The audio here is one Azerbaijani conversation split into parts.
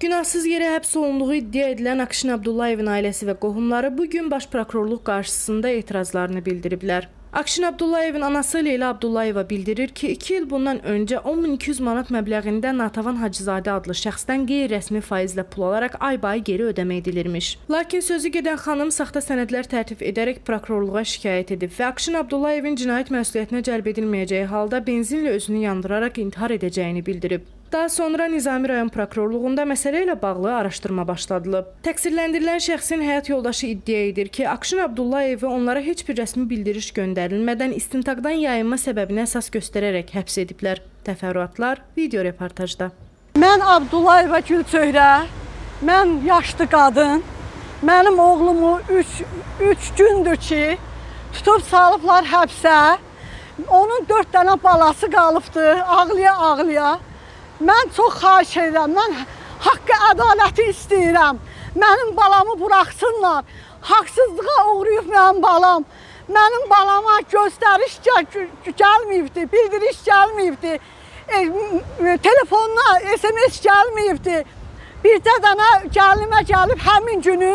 Günahsız yerə həbs olunduğu iddia edilən Akşin Abdullayevin ailəsi və qohumları bu gün baş prokurorluq qarşısında etirazlarını bildiriblər. Akşin Abdullayevin anası Leyla Abdullayeva bildirir ki, 2 il bundan öncə 10200 manat məbləğində Natavan Hacızadə adlı şəxsdən qeyri-rəsmi faizlə pul alaraq ay-bay geri ödəmə edilirmiş. Lakin sözü gedən xanım saxta sənədlər tərtib edərək prokurorluğa şikayət edib və Akşin Abdullayevin cinayət məsuliyyətinə cəlb edilməyəcəyi halda benzinlə özünü yandıraraq intihar edəcəyini bildirib. Daha sonra Nizami rayon prokurorluğunda məsələ ilə bağlı araşdırma başladılıb. Təqsirləndirilən şəxsin həyat yoldaşı iddia edir ki, Akşin Abdullayevi onlara heç bir rəsmi bildiriş göndərilmədən istintaqdan yayınma səbəbini əsas göstərərək həbs ediblər. Təfərrüatlar video reportajda. Mən Abdullayeva Gülçöhrə, mən yaşlı qadın, mənim oğlumu 3 3 gündür ki, tutub salıblar həbsə. Onun 4 dənə balası qalıbdı, ağlaya-ağlaya. Mən çox xahiş edirəm, mən haqqı, ədaləti istəyirəm. Mənim balamı buraxsınlar. Haqsızlığa uğrayıb mənim balam. Mənim balama göstəriş gəl gəlməyibdi, bildiriş gəlməyibdi. E, telefonuna SMS gəlməyibdi. Bircə dənə gəlinimə gəlib həmin günü,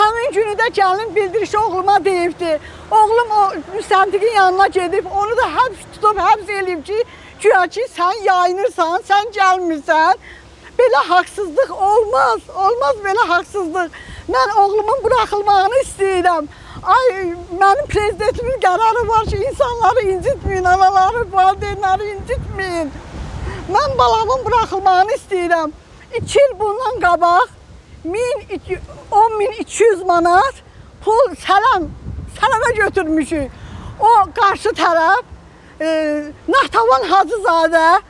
həmin günü də gəlin bildirişi oğluma deyibdi. Oğlum o müstəntiqin yanına gedib, onu da həbs tutub, həbs eləyib ki, Güya ki, sən yayınırsan, sən gəlmirsən. Belə haqsızlıq olmaz, olmaz belə haqsızlıq. Mən oğlumun buraxılmağını istəyirəm. Ay, mənim prezidentimin qərarı var ki, insanları incitməyin, anaları, valideynləri incitməyin. Mən balamın buraxılmağını istəyirəm. 2 il bundan qabaq 10.200 manat pul sələm, sələmə götürmüşük. O qarşı tərəf e, Nahtavan Hacızadə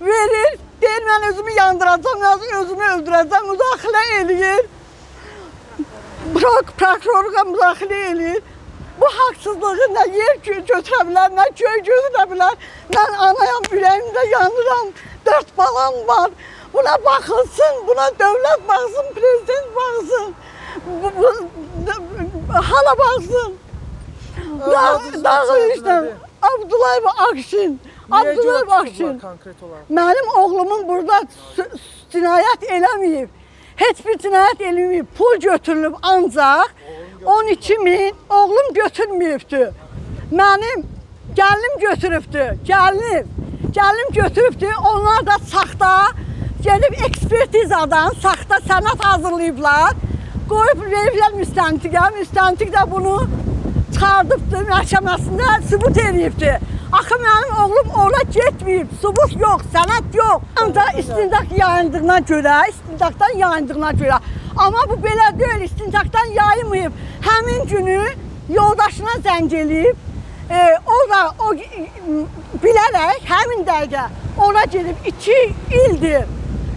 verir, deyir mən özümü yandıracam, özümü öldürəcəm, müdaxilə eləyir. Bırak, prokurorluğa müdaxilə eləyir. Bu haqsızlığı nə yer götürə bilər, nə göy götürə bilər. Mən anayam, ürəyimdə yanıram, dörd balam var. Buna baxılsın, buna dövlət baxsın, prezident baxsın. Bu, bu, hala baxsın. Dağ, dağ işte. Abdullayev Akşin. Abdullayev Akşin. konkret olarak? Mənim oğlumun burada cinayət eləməyib. Heç bir cinayət eləməyib. Pul götürülüb ancaq 12 min oğlum götürməyibdi. Mənim gəlinim götürübdü. Gəlinim. Gəlinim götürübdü. Onlar da saxta gedib ekspertizadan saxta sənəd hazırlayıblar. Qoyub veriblər müstəntiqə. Müstəntiq də bunu çıxardıbdı məhkəməsində sübut eləyibdi. Axı mənim oğlum ora getməyib, sübut yox, sənəd yox. Ancaq istintaq yayındığına görə, istintaqdan yayındığına görə. Amma bu belə deyil, istintaqdan yayılmayıb. Həmin günü yoldaşına zəng eləyib, e, o da o bilərək həmin dəqiqə ora gedib 2 ildir.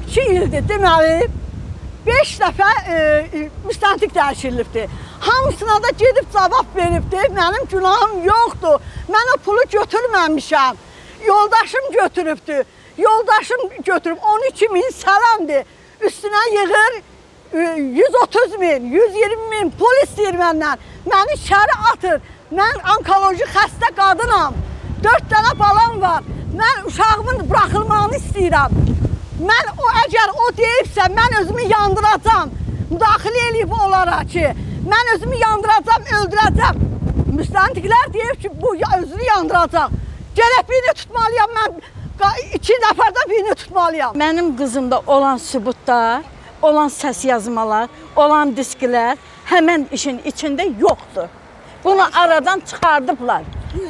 2 ildir deməli 5 dəfə e, e, müstəntiq dəyişilibdir. Hamısına da gedib cavab veribdir. Mənim günahım yoxdur. Mən o pulu götürməmişəm. Yoldaşım götürübdür. Yoldaşım götürüb 12 min sələmdir. Üstünə yığır 130 e, min, 120 min pul istəyir məndən. Məni içəri atır. Mən onkoloji xəstə qadınam. 4 dənə balam var. Mən uşağımın buraxılmağını istəyirəm. Mən o əgər o deyibsə, mən özümü yandıracam. Müdaxilə eləyib onlara ki, mən özümü yandıracam, öldürəcəm. Müstəntiqlər deyib ki, bu özünü yandıracaq. Gərək birini tutmalıyam, mən iki nəfərdən birini tutmalıyam. Mənim qızımda olan sübutlar, olan səs yazmalar, olan disklər həmən işin içində yoxdur. Bunu aradan çıxardıblar.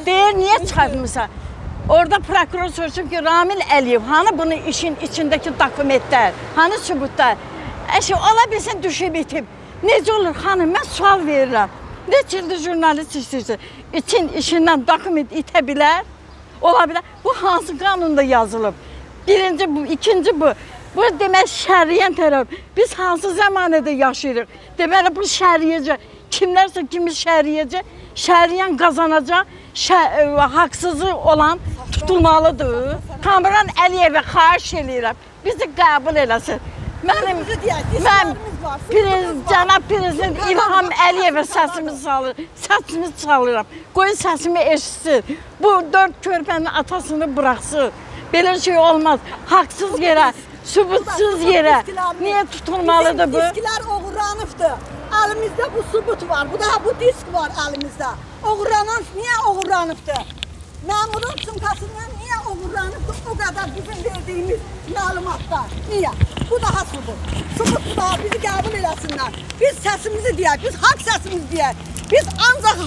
Deyir, niyə çıxartmırsan? Orada prokuror soruşur ki, Ramil Əliyev, hanı bunun işin içindəki dokumentlər, hanı sübutlar? Əşi, ola bilsin düşüb itib. Necə olur xanım, mən sual verirəm. Neçə ildir jurnalist istəyirsin, için işindən dokument itə bilər, ola bilər. Bu hansı qanunda yazılıb? Birinci bu, ikinci bu. Bu demək şərriyyən tərəf. Biz hansı zəmanədə yaşayırıq? Deməli bu şərriyyəcə, kimlərsə kimi şərriyyəcə, şərriyyən qazanacaq, şər, ə, e, haqsızı olan tutulmalıdır. Kamran Əliyevə xahiş eləyirəm, bizi qəbul eləsin. Mənim, mən prez, cənab prezident İlham Əliyevə səsimi salır, səsimi çalıram. Qoyun səsimi eşitsin. Bu dörd körpənin atasını buraxsın. Belə şey olmaz. Haqsız yerə, sübutsuz yerə. Niyə tutulmalıdır bu? Bizim disklər oğurlanıbdır. Əlimizdə bu sübut var. Bu da bu disk var əlimizdə. Oğurlanan niyə oğurlanıbdır? Məmurun çantasından niyə oğurlanıbdır? O qədər bizim verdiyimiz məlumatlar. Niyə? Bu daha sübut. Sübut bu daha bizi qəbul eləsinlər. Biz səsimizi deyək, biz haqq səsimizi deyək. Biz ancaq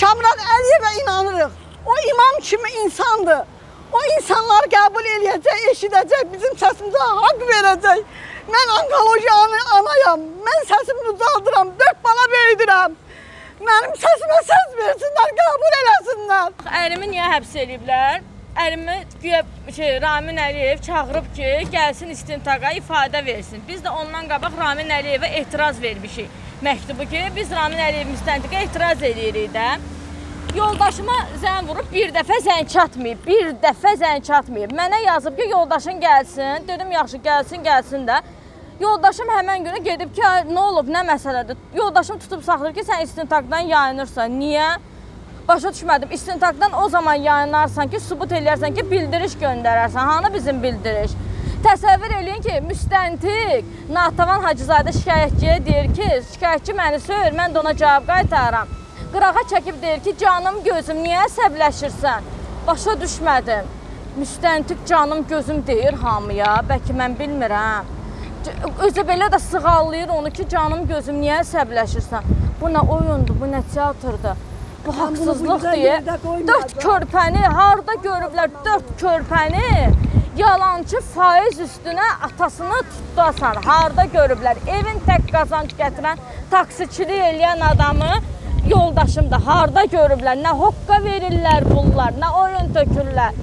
Kamran Əliyevə inanırıq. O imam kimi insandır. O insanları qəbul eləyəcək, eşidəcək, bizim səsimizə haqq verəcək. Mən onkoloji ana, anayam. Mən səsimi ucaldıram, dörd bala böyüdürəm. Mənim səsimə səs versinlər, qəbul eləsinlər. Ərimi niyə həbs eləyiblər? Ərimi güya şey Ramin Əliyev çağırıb ki, gəlsin istintaqa ifadə versin. Biz də ondan qabaq Ramin Əliyevə etiraz vermişik. Məktubu ki, biz Ramin Əliyev müstəntiqə etiraz eləyirik də. Yoldaşıma zəng vurub bir dəfə zəng çatmayıb. Bir dəfə zəng çatmayıb. Mənə yazıb ki, yoldaşın gəlsin. Dedim, yaxşı, gəlsin, gəlsin də. Yoldaşım həmən günü gedib ki, "Ay, nə olub, nə məsələdir? Yoldaşım tutub saxlayır ki, sən istintaqdan yayınırsan. Niyə? Başa düşmədim. İstintaqdan o zaman yayınlarsan ki, sübut eləyərsən ki, bildiriş göndərərsən. Hanı bizim bildiriş? Təsəvvür eləyin ki, müstəntiq Natavan Hacızadə şikayətçiyə deyir ki, şikayətçi məni söyür, mən də ona cavab qaytarıram. Qırağa çəkib deyir ki, canım gözüm, niyə əsəbləşirsən? Başa düşmədim. Müstəntiq canım gözüm deyir hamıya, bəlkə mən bilmirəm. Özü belə də sığallayır onu ki, canım gözüm, niyə əsəbləşirsən? Bu nə oyundur, bu nə teatrdır? Bu haqsızlıq deyə yerdə qoymayacaq. dörd körpəni harda görüblər? Dörd körpəni yalancı faiz üstünə atasını tutdasan, harda görüblər? Evin tək qazanc gətirən, taksiçilik eləyən adamı yoldaşım da harda görüblər? Nə hoqqa verirlər bunlar, nə oyun tökürlər.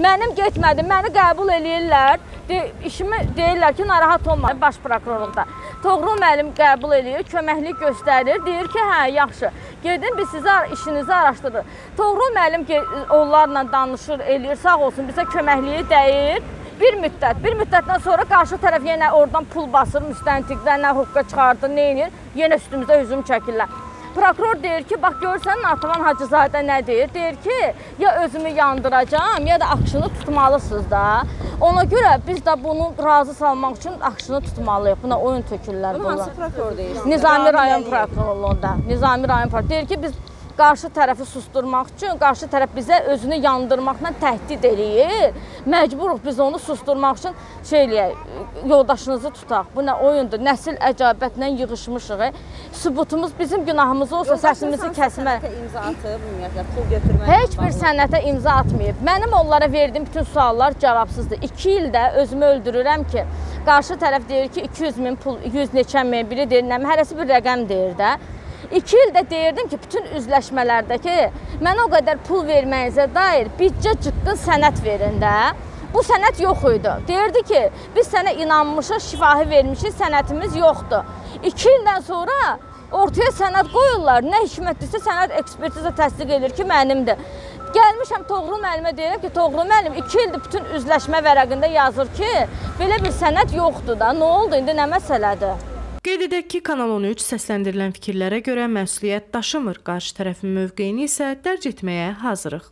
Mənim getmədim, məni qəbul eləyirlər. De, işimi deyirlər ki, narahat olma baş prokurorluqda. Toğrul müəllim qəbul eləyir, köməklik göstərir, deyir ki, hə, yaxşı. Gedin biz sizə işinizi araşdırır. Toğrul müəllim onlarla danışır, eləyir, sağ olsun bizə köməkliyi dəyir. Bir müddət, bir müddətdən sonra qarşı tərəf yenə oradan pul basır, müstəntiqdən nə huqqa çıxardır, nə edir? Yenə üstümüzə hücum çəkirlər. Prokuror deyir ki, bax görsən Natavan Hacızadə nə deyir? Deyir ki, ya özümü yandıracağam, ya da akşını tutmalısınız da. Ona görə biz də bunu razı salmaq üçün akşını tutmalıyıq. Buna oyun tökürlər bunlar. Hansı prokuror deyir? Nizami rayon prokurorluğunda. Nizami rayon prokuror deyir ki, biz qarşı tərəfi susturmaq üçün, qarşı tərəf bizə özünü yandırmaqla təhdid eləyir. Məcburuq biz onu susturmaq üçün şey eləyək, yoldaşınızı tutaq. Bu nə oyundur? Nəsil əcabətlə yığışmışıq. e. Sübutumuz bizim günahımız olsa səsimizi kəsmə. imza atıb, ümumiyyətlə pul götürmək. Heç bir sənətə imza atmayıb. Mənim onlara verdiyim bütün suallar cavabsızdır. 2 ildə özümü öldürürəm ki, qarşı tərəf deyir ki, 200 min pul, 100 neçə min biri deyir, nə hərəsi bir rəqəm deyir də. 2 ildə deyirdim ki, bütün üzləşmələrdəki mənə o qədər pul verməyinizə dair bircə cıqqın sənət verin də. Bu sənət yox idi. Deyirdi ki, biz sənə inanmışıq, şifahi vermişik, sənətimiz yoxdur. 2 ildən sonra ortaya sənəd qoyurlar. Nə hikmətdirsə sənəd ekspertiza təsdiq edir ki, mənimdir. Gəlmişəm Toğrul müəllimə deyirəm ki, Toğrul müəllim 2 ildir bütün üzləşmə vərəqində yazır ki, belə bir sənəd yoxdur da. Nə oldu indi nə məsələdir? Qeyd edək ki, Kanal 13 səsləndirilən fikirlərə görə məsuliyyət daşımır, qarşı tərəfin mövqeyini isə dərc etməyə hazırıq.